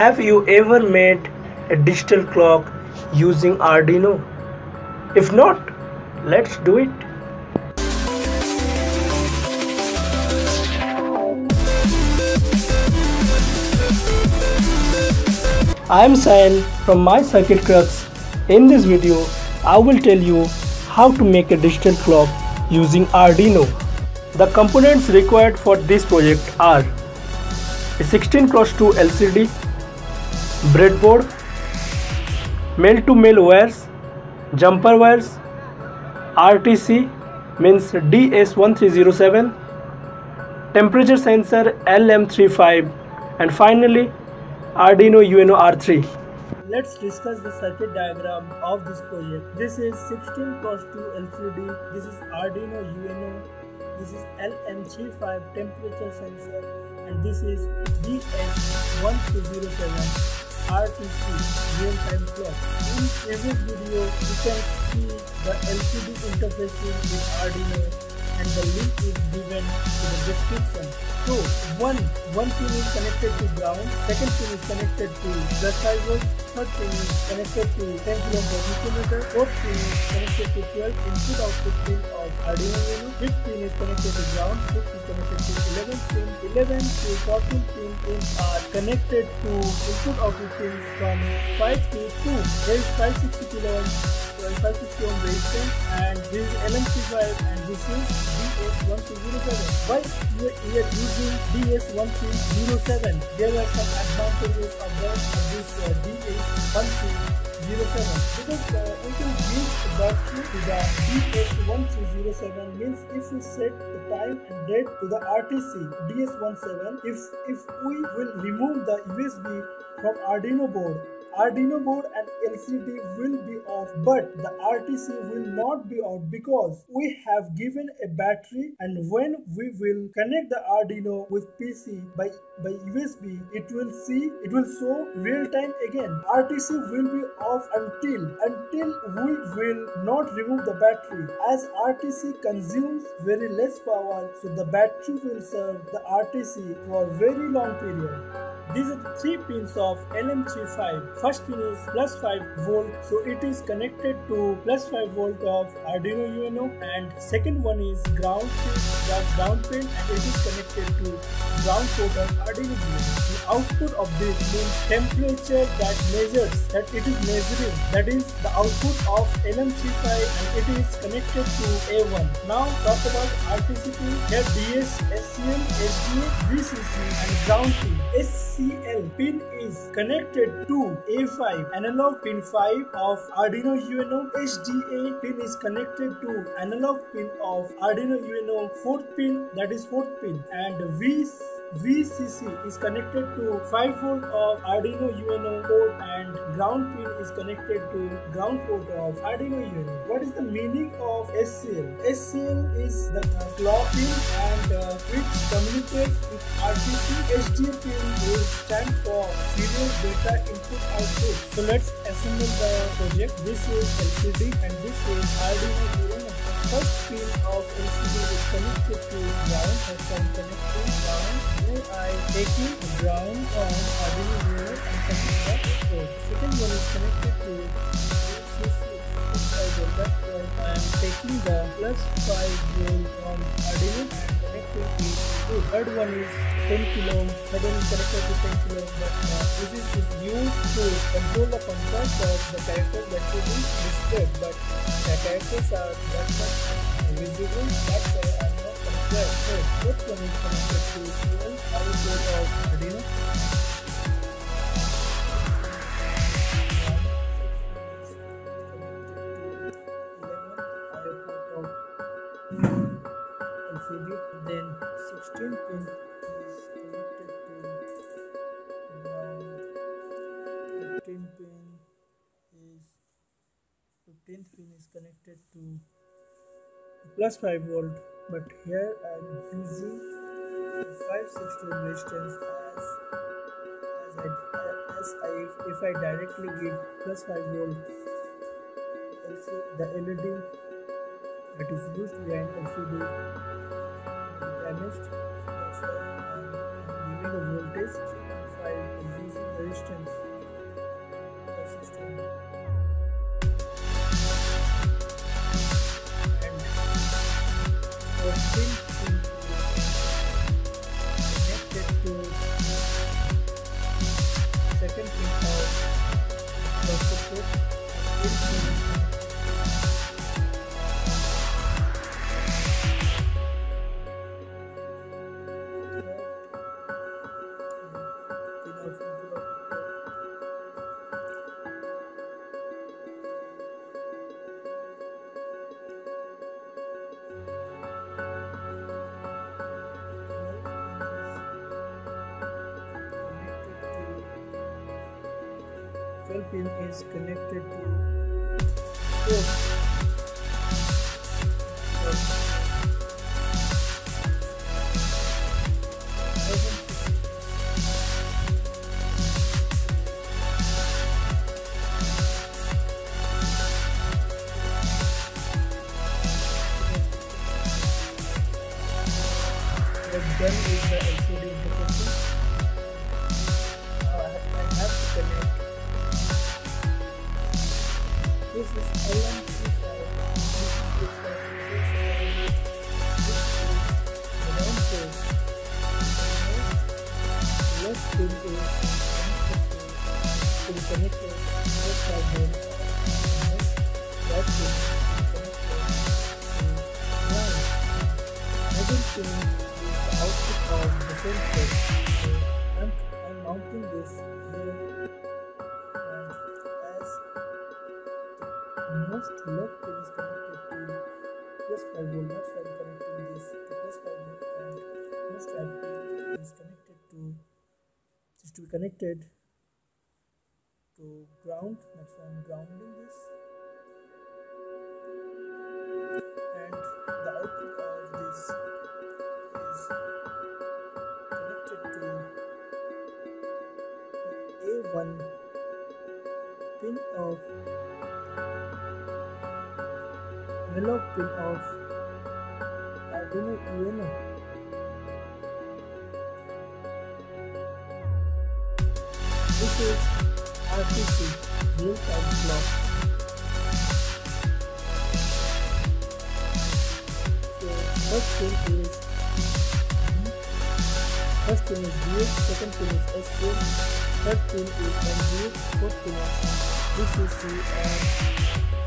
Have you ever made a digital clock using Arduino? If not, let's do it. I am Sail from My Circuit Crux. In this video, I will tell you how to make a digital clock using Arduino. The components required for this project are a 16 x 2 LCD, breadboard, male to male wires, jumper wires, RTC means DS1307, temperature sensor LM35 and finally Arduino UNO R3. Let's discuss the circuit diagram of this project. This is 16 x 2 LCD, this is Arduino UNO, this is LM35 temperature sensor and this is DS1307 RTC real-time clock. In previous video, you can see the LCD interfacing with Arduino and the link is given in the description. So, one, one pin is connected to ground, second pin is connected to the volt, third pin is connected to 10 kilo multimeter, fourth pin is connected to 12 input output pin of Arduino Uno, fifth pin is connected to ground, sixth is connected to 11th pin, 11 to 14 pin pins are uh, connected to input output pins from 5 to 2. There is 560 kilo ohm 560 ohm resistance and this is LM35 and this is DS1207. Why we are, using DS1207? There are some advantages of, that, this uh, DS1207 because uh, we can use the battery to the DS1307 means if we set the time and date to the RTC DS17 if if we will remove the USB from Arduino board Arduino board and LCD will be off but the RTC will not be off because we have given a battery and when we will connect the Arduino with PC by, by USB it will see it will show real time again. RTC will be off until until we will not remove the battery. As RTC consumes very less power so the battery will serve the RTC for very long period these are the three pins of LM35. First pin is plus 5 volt, so it is connected to plus 5 volt of Arduino UNO and second one is ground pin, the ground pin and it is connected to ground port of Arduino UNO. The output of this means temperature that measures that it is measuring that is the output of LM35 and it is connected to A1. Now talk about RTC pin, here DS, SCM, SDA, VCC and ground pin. SC CL pin is connected to A5 analog pin 5 of Arduino UNO. SDA pin is connected to analog pin of Arduino UNO 4th pin that is 4th pin and V VCC is connected to 5 volt of Arduino UNO port and ground pin is connected to ground port of Arduino UNO. What is the meaning of SCL? SCL is the clock pin and uh, which communicates with RTC. SDA pin is stand for serial data input output. So let's assemble the project. This is LCD and this is Arduino UNO. First pin of LCD is connected to ground as I'm connecting ground. Then I taking ground on Arduino UNO and connect the code. Second one is connected to that's why I am taking the plus 5 volt on to third one is 10 kilo ohm is connected to 10 kilo. Ohm but uh, this is, used to control the contrast of the characters that will be displayed. But the characters are that much visible. Why I am not connected so fourth one is connected to 12 power board of Arduino 16 uh, pin is connected to ground 15 pin is 15th pin is connected to plus 5 volt but here I am using 560 resistance as as I as I if I directly give plus 5 volt. Also the LED that is used behind LCD I'm giving the voltage 3.5 using the resistance of the system. And 14 pin is connected to 4. Connected to be connected to side pin. Right pin is connected to ground. Middle pin is the output of the sensor. So I'm, mounting this here And as most left is connected to plus 5 volt that's why I'm connecting this to plus 5 volt and most right is connected to is to be connected to ground that's why I'm grounding this and the output of this is connected to A1 pin of analog pin of Arduino Uno. This is RTC real-time clock. So first pin is uh, first pin is B, second pin is SC, third pin is MG, fourth pin is VCC and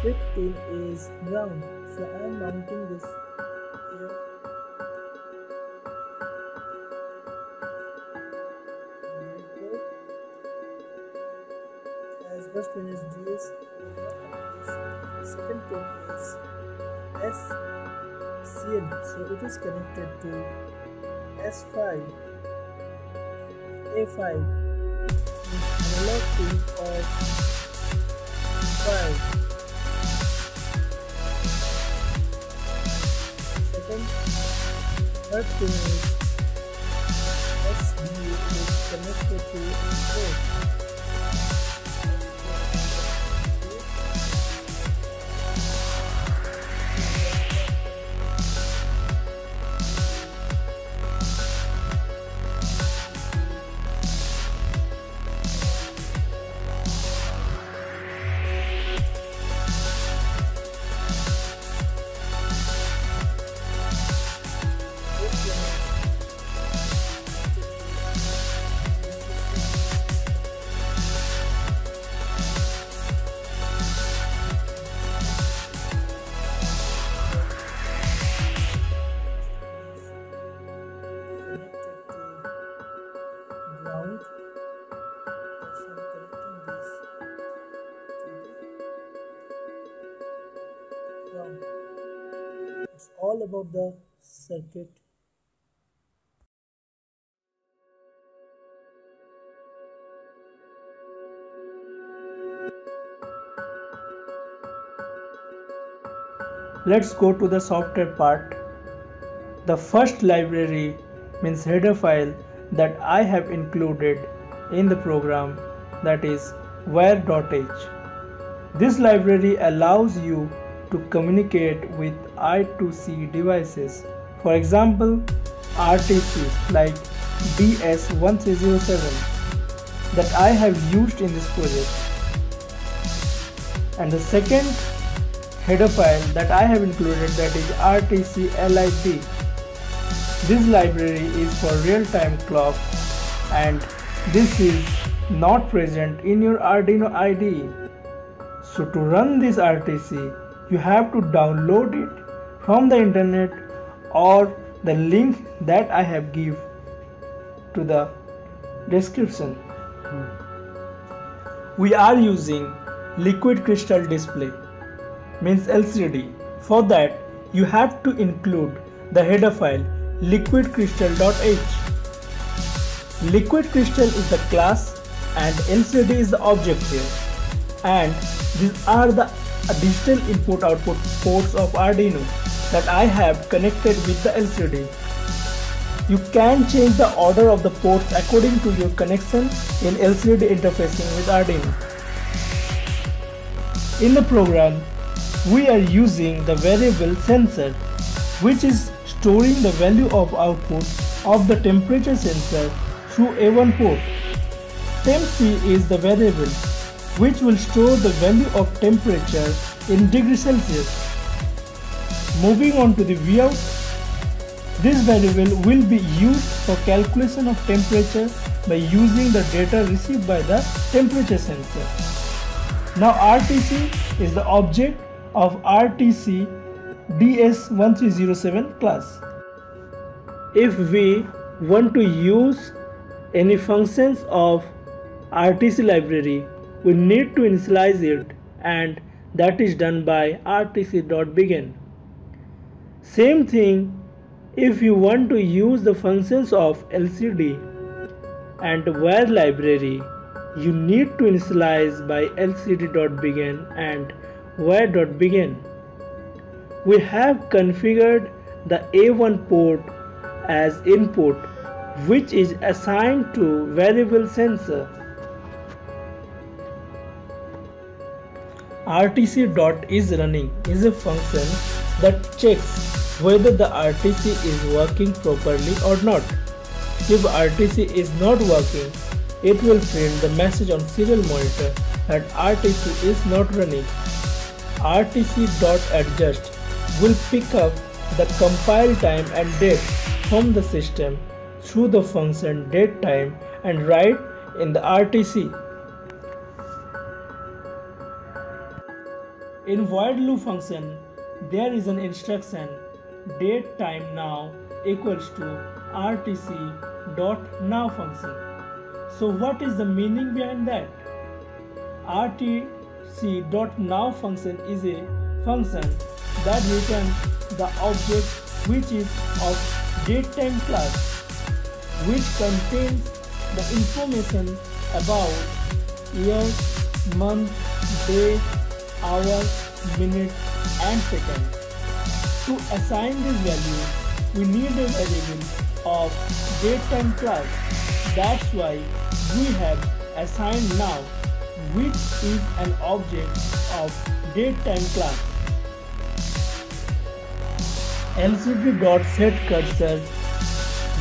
fifth pin is ground so I am mounting this first one is DS second pin is SCN so it is connected to S5 A5 is analog pin of 5. Second, third pin is SB is connected to 4 all about the circuit. Let's go to the software part. The first library means header file that I have included in the program that is wire.h. This library allows you to communicate with I2C devices. For example, RTC like DS1307 that I have used in this project. And the second header file that I have included that is rtclib. This library is for real-time clock and this is not present in your Arduino IDE. So to run this RTC, you have to download it from the internet or the link that I have give to the description. We are using liquid crystal display means LCD. For that you have to include the header file liquidcrystal.h. Liquid crystal is the class and LCD is the object here. And these are the digital input output ports of Arduino that I have connected with the LCD. You can change the order of the ports according to your connection in LCD interfacing with Arduino. In the program, we are using the variable sensor which is storing the value of output of the temperature sensor through A1 port. Temp C is the variable which will store the value of temperature in degree Celsius. Moving on to the Vout, this variable will be used for calculation of temperature by using the data received by the temperature sensor. Now RTC is the object of RTC DS1307 class. If we want to use any functions of RTC library, we need to initialize it and that is done by rtc.begin. Same thing if you want to use the functions of LCD and Wire library, you need to initialize by lcd.begin and Wire.begin. We have configured the A1 port as input which is assigned to variable sensor. rtc.isRunning is a function that checks whether the RTC is working properly or not. If RTC is not working, it will print the message on serial monitor that RTC is not running. RTC.adjust will pick up the compile time and date from the system through the function datetime and write in the RTC. In void loop function, there is an instruction date time now equals to rtc dot now function. So what is the meaning behind that? rtc dot now function is a function that returns the object which is of datetime class which contains the information about year, month, day, hour, minute and second. To assign this value, we need a variable of datetime class. That's why we have assigned now which is an object of datetime class. lcd.setCursor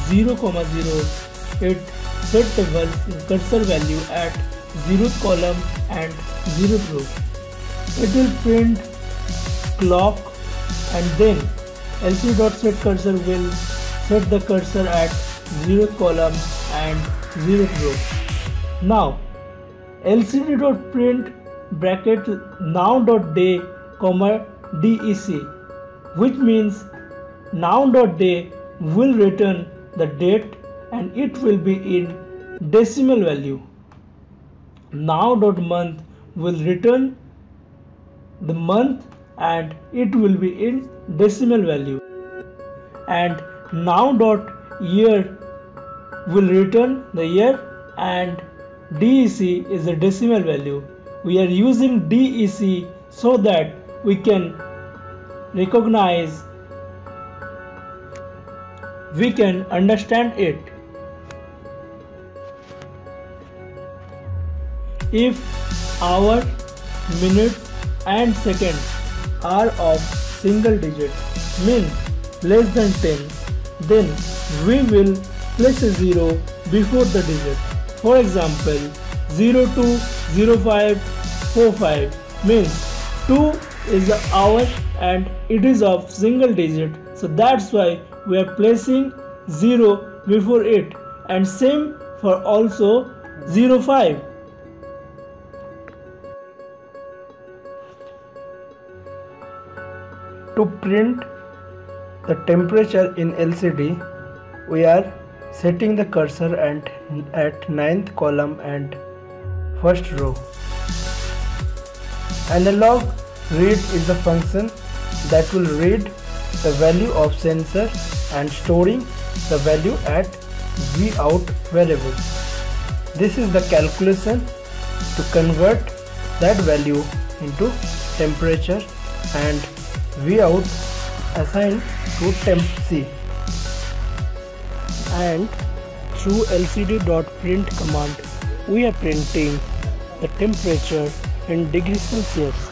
0, 0 it set the cursor value at 0th column and 0th row it will print clock and then lc.setCursor will set the cursor at 0th column and 0th row. Now lcd.print bracket now.day comma dec which means now.day will return the date and it will be in decimal value. Now.month will return the month and it will be in decimal value and now dot year will return the year and DEC is a decimal value. We are using DEC so that we can recognize we can understand it. If hour, minute and second are of single digit means less than 10 then we will place a 0 before the digit For example, 020545 means 2 is the hour and it is of single digit. So that's why we are placing 0 before it and same for also 05. To print the temperature in LCD, we are setting the cursor at, at ninth column and first row. Analog read is the function that will read the value of sensor and storing the value at Vout variable. This is the calculation to convert that value into temperature and Vout assigned to temp C. And through lcd.print command we are printing the temperature in degrees Celsius.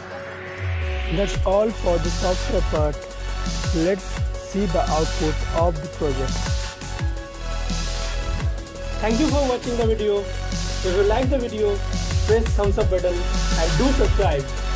That's all for the software part. Let's see the output of the project. Thank you for watching the video. If you like the video, press thumbs up button and do subscribe.